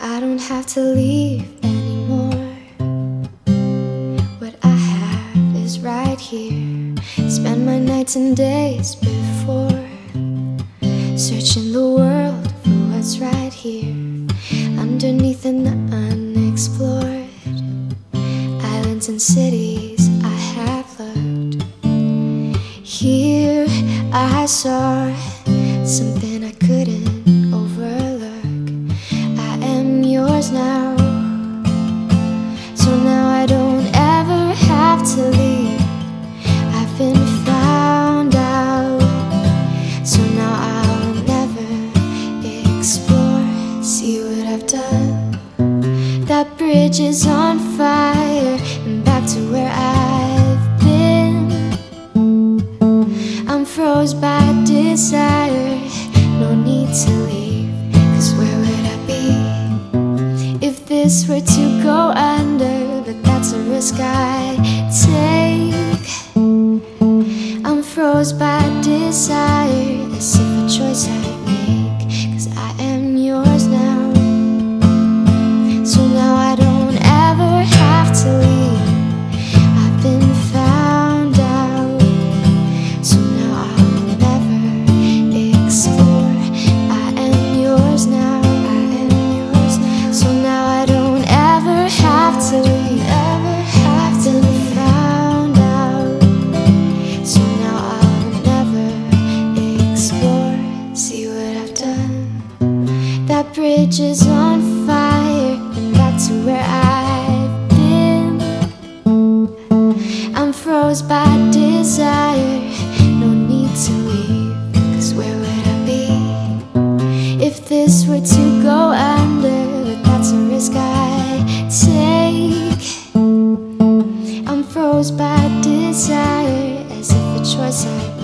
I don't have to leave anymore. What I have is right here. Spend my nights and days before searching the world for what's right here underneath the unexplored islands and cities I have looked. Here I saw something That bridge is on fire, and back to where I've been. I'm froze by desire, no need to leave. Cause where would I be if this were to That bridge is on fire, and to where I've been. I'm froze by desire, no need to leave. Cause where would I be if this were to go under? But that's a risk I take. I'm froze by desire, as if a choice I